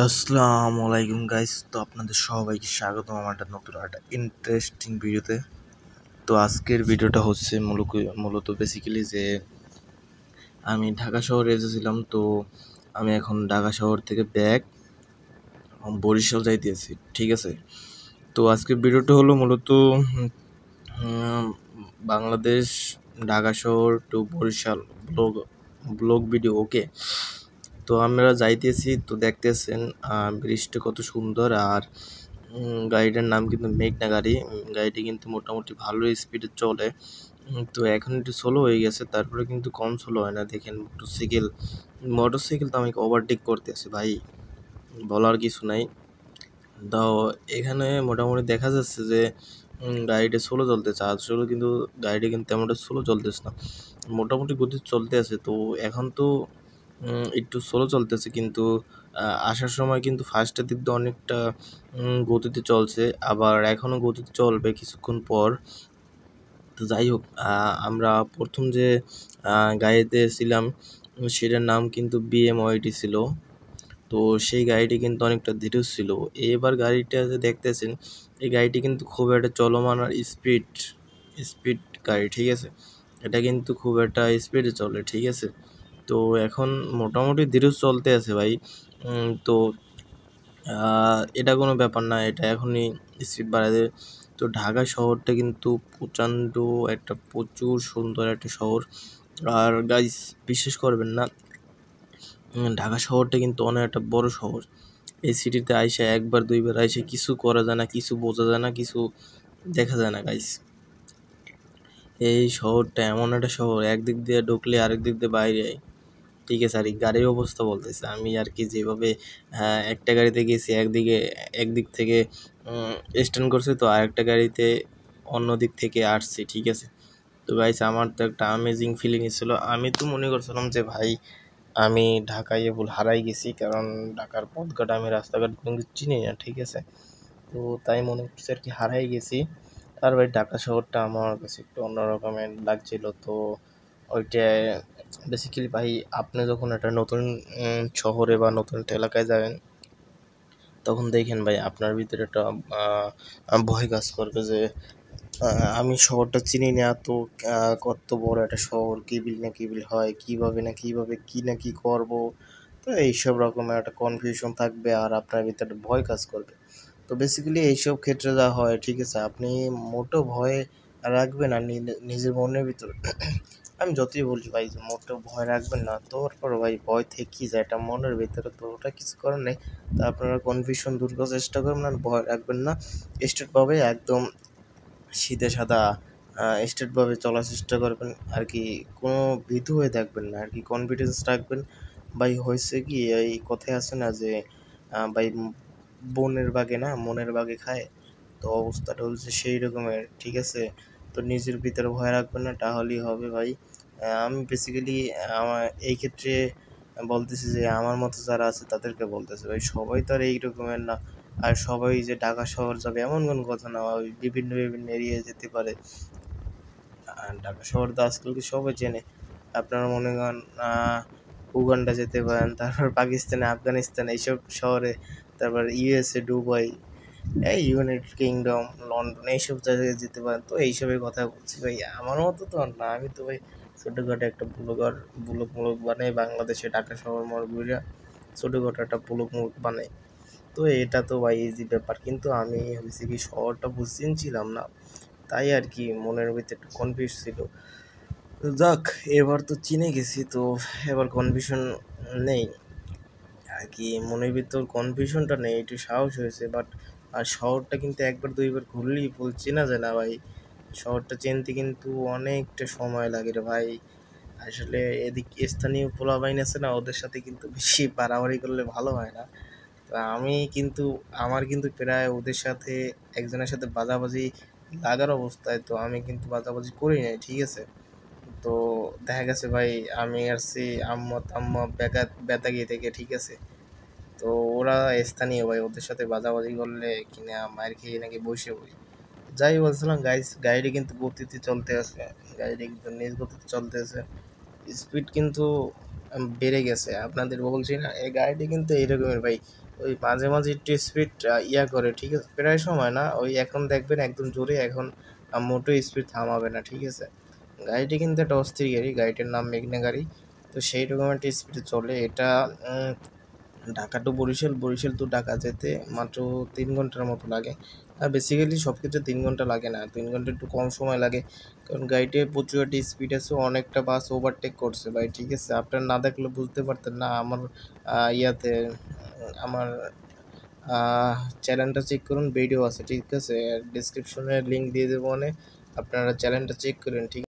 আসসালামু আলাইকুম গাইস তো আপনাদের সবাইকে স্বাগতম আমার একটা নতুন একটা ইন্টারেস্টিং ভিডিওতে তো আজকের ভিডিওটা হচ্ছে মূলত মূলত বেসিক্যালি যে আমি ঢাকা শহরে এসেছিলাম, তো আমি এখন ঢাকা শহর থেকে ব্যাগ বরিশাল যাইতেছি ঠিক আছে? তো আজকের ভিডিওটা হলো মূলত বাংলাদেশ, ঢাকা শহর to Barishal blog blog video okay তো আমরা যাইতেছি তো দেখতেছেন ব্রিজটা কত সুন্দর আর গাড়িটার নাম কিন্তু মেঘনা গাড়ি। গাড়িটি কিন্তু মোটামুটি ভালো স্পিডে চলে। তো এখন একটু স্লো হয়ে গেছে, তারপরে কিন্তু কম স্লো হয় না। দেখেন মোটরসাইকেল মোটরসাইকেল তো আমাকে ওভারটেক করতেছে ভাই, বলার কিছু নাই। তাও এখানে মোটামুটি দেখা যাচ্ছে যে গাড়িটা স্লো চলতেছে আসলে কিন্তু গাড়িটা কিন্তু তেমনটা স্লো চলতেছে না। মোটামুটি গতি চলতে আছে, তো এখন তো একটু স্লো চলতেছে কিন্তু আসার সময় কিন্তু ফার্স্টের দিক দিয়ে অনেকটা গতিতে চলছে। আবার এখনও গতিতে চলবে কিছুক্ষণ পর। তো যাই হোক আমরা প্রথম যে গাড়িতে ছিলাম, সেটার নাম কিন্তু বিএমওয়াইটি ছিল। তো সেই গাড়িটি কিন্তু অনেকটা ধীর ছিল। এবার গাড়িটা যে দেখতেছেন, এই গাড়িটি কিন্তু খুব একটা চলমান আর স্পিড স্পিড গাড়ি, ঠিক আছে? এটা কিন্তু খুব একটা স্পিডে চলে, ঠিক আছে? তো এখন মোটামুটি ধীরে চলতে আছে ভাই। তো এটা কোনো ব্যাপার না, এটা এখনই স্পিড বাড়াতে। তো ঢাকা শহরটা কিন্তু প্রচণ্ড একটা, প্রচুর সুন্দর একটা শহর। আর গাইস বিশ্বাস করবেন না ঢাকা শহরটা কিন্তু অনেক একটা বড় শহর। এই সিটিতে আইসা একবার, দুইবার আইসে কিছু করা যায় না, কিছু বোঝা যায় না, কিছু দেখা যায় না গাইস এই শহরটা এমন একটা শহর, একদিক দিয়ে ঢুকলে আরেক দিক দিয়ে বাইরে ঠিক আছে, আর গাড়ির অবস্থা বলতেছে। আমি আর কি যেভাবে হ্যাঁ একটা গাড়িতে গেছি, একদিকে, একদিক থেকে স্ট্যান্ড করছে তো আরেকটা গাড়িতে অন্য দিক থেকে আসছি, ঠিক আছে। তো গাইস আমার তো একটা আমেজিং ফিলিং ছিল আমি তো মনে করছিলাম যে, ভাই, আমি ঢাকায় ভুল হারাই গেছি, কারণ ঢাকার পথঘাট, আমি রাস্তাঘাট কিন্তু চিনি না, ঠিক আছে। তো তাই মনে করছি আর কি হারাই গেছি। আর ভাই, ঢাকা শহরটা আমার কাছে একটু অন্যরকমের লাগছিল, তো ওইটায় বেসিক্যালি ভাই, আপনি যখন একটা নতুন শহরে বা নতুন একটা এলাকায় যাবেন, তখন দেখেন ভাই, আপনার ভিতরে একটা ভয় কাজ করবে যে আমি শহরটা চিনি না, তো কত বড় একটা শহর, কী বিল না বিল হয়, কীভাবে না কীভাবে, কী না কী করব? তো এইসব রকমের একটা কনফিউশন থাকবে আর আপনার ভিতরে ভয় কাজ করবে। তো বেসিক্যালি এইসব ক্ষেত্রে যা হয়, ঠিক আছে, আপনি মোটেও ভয় রাখবেন আর নিজের মনের ভিতরে। আমি যতই বলছি, ভাই যে মোটেও ভয় রাখবেন না। তারপর, ভাই, ভয় থেকেই যায়। এটা মনের ভিতরে তো ওটা কিছু করার নেই। তা আপনারা কনফিউশন দূর করার চেষ্টা করবেন আর ভয় রাখবেন না। স্টেটভাবে একদম সিধে সাদা স্টেটভাবে চলার চেষ্টা করবেন। আর কি কোনো ভীতু হয়ে থাকবেন না। আর কি কনফিডেন্স রাখবেন। ভাই, হয়েছে কি, এই কথায় আছে না যে ভাই, বনের বাগে না, মনের বাগে খায়। তো অবস্থাটা হচ্ছে সেই রকমের ঠিক আছে? তো নিজের ভিতরে ভয় রাখবেন না, তাহলেই হবে ভাই। আমি বেসিক্যালি আমার এই ক্ষেত্রে বলতেছি যে আমার মতো যারা আছে তাদেরকে বলতেছে ভাই, সবাই তো আর এই রকমের না। আর সবাই যে ঢাকা শহর যাবে এমন কোনো কথা না বিভিন্ন বিভিন্ন এরিয়ায় যেতে পারে। আর ঢাকা শহর তো আজকাল কি সবাই চেনে। আপনারা মনে করেন উগান্ডা যেতে পারেন, তারপর পাকিস্তানে, আফগানিস্তান, এইসব শহরে, তারপর ইউএসএ দুবাই এই ইউনাইটেড কিংডম লন্ডন এইসব জায়গায় যেতে পারেন। তো এইসবের কথা বলছি ভাই, আমার মতো তো না, আমি তো ভাই ছোটোখাটো একটা ব্লগার ব্লগ মুলক বানাই বাংলাদেশে ঢাকা শহর মর ঘুরে ছোটোখাটো একটা ব্লগ মুলক বানাই। তো এটা তো ভাই ইজি ব্যাপার, কিন্তু আমি হয়েছে কি শহরটা বুঝছিলাম না, তাই আর কি মনের ভিতরে একটু কনফিউজ ছিল। যাক, এবার তো চিনে গেছি, তো এবার কনফিউশন নেই। আর কি মনের ভিতর কনফিউশনটা নেই, একটু সাহস হয়েছে বাট আর শহরটা কিন্তু একবার দুইবার ঘুরলেই ফুল চেনা যায় না ভাই, শহরটা চিনতে কিন্তু অনেকটা সময় লাগে রে ভাই। আসলে এদিক স্থানীয় পোলাবাইন আছে না, ওদের সাথে কিন্তু বেশি বাড়াবাড়ি করলে ভালো হয় না। তো আমি কিন্তু, আমার কিন্তু প্রায় ওদের সাথে, একজনের সাথে বাজাবাজি লাগার অবস্থায় তো আমি কিন্তু বাজাবাজি করি নাই, ঠিক আছে? তো দেখা গেছে ভাই, আমি আসছি আম্মা তাম্মা বেকা বেতাগি থেকে, ঠিক আছে? তো ওরা স্থানীয় ভাই ওদের সাথে বাজাবাজি করলে কিনা মায়ের খেয়ে নাকি বসে বই যাই বলছিলাম গাইস গাড়িটি কিন্তু গতিতে চলতে আছে। গাড়িটি কিন্তু নিজ গতিতে চলতে আছে। স্পিড কিন্তু বেড়ে গেছে। আপনাদের বলছি না, এই গাড়িটি কিন্তু এইরকমের ভাই। ওই মাঝে মাঝে একটু স্পিড ইয়া করে, ঠিক আছে? প্রায় সময় না, ওই এখন দেখবেন একদম জোরে এখন মোটো স্পিড থামাবে না, ঠিক আছে? গাড়িটি কিন্তু একটা অস্থির গাড়ি, গাড়িটির নাম মেঘনা গাড়ি। তো সেই রকম একটা স্পিডে চলে। এটা ঢাকা টু বরিশাল বরিশাল টু ঢাকা যেতে মাত্র তিন ঘণ্টার মতো লাগে। আর বেসিক্যালি সব কিছু তিন ঘণ্টা লাগে না, তিন ঘণ্টা একটু কম সময় লাগে। কারণ গাড়িতে প্রচুর একটা স্পিড আছে, অনেকটা বাস ওভারটেক করছে ভাই, ঠিক আছে? আপনার না দেখলে বুঝতে পারতেন না, আমার ইয়াতে, আমার চ্যানেলটা চেক করুন ভিডিও আছে, ঠিক আছে? ডিসক্রিপশনে লিঙ্ক দিয়ে দেবো মানে আপনারা চ্যানেলটা চেক করেন, ঠিক